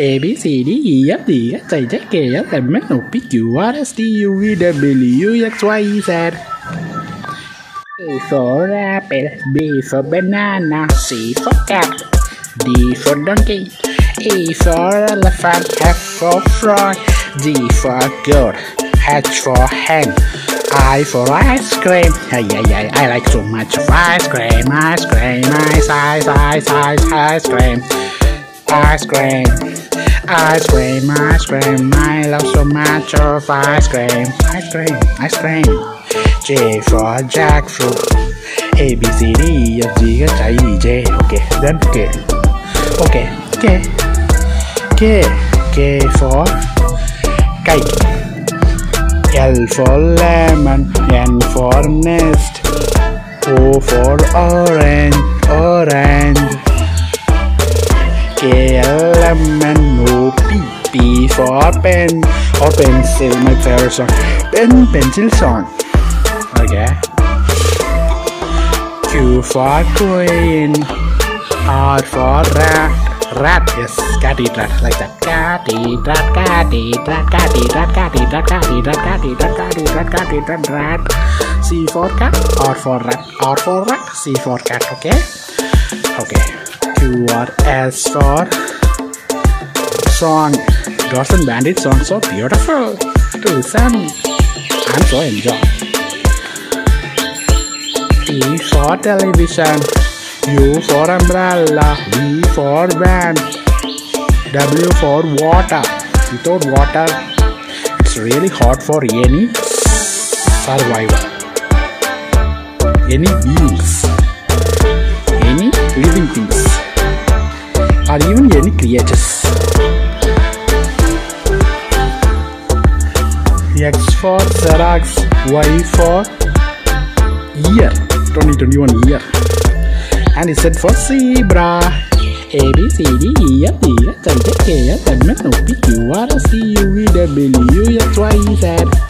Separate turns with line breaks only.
A B C D E F G H I J K L M N O P Q R S T U V W X Y Z. A for apple, B for banana, C for cat, D for donkey, E for elephant, F for frog, G for goat, H for hen, I for ice cream. Ay, ay, ay, I like so much of ice cream, ice cream, ice, ice, ice, ice, ice cream, ice cream, ice cream, ice cream. I love so much of ice cream, ice cream, ice cream. J for jackfruit. A B C D E F G H I J. Okay, then K. Okay, K. K. K for kite. L for lemon. N for nest. O for orange. Orange. K L M N O P. P for pen or pencil. My favorite song. Pen pencil song. Okay. Q for queen. R for rat. Rat, yes, cat rat, like that. Cat rat, cat rat, cat rat, cat rat, cat rat, cat rat. C for cat, R for rat, R for rat, C for cat, okay? Okay. Q R S for song. And Bandit song so beautiful to listen and so enjoy. T for television, U for umbrella, V for van, W for water. Without water, it's really hard for any survivor, any beings, any living things, or even any creatures. X for Xerox, Y for year 2021 year. And Z for zebra. A B C D E F G H I J K L M N O P Q R S T U V W X Y Z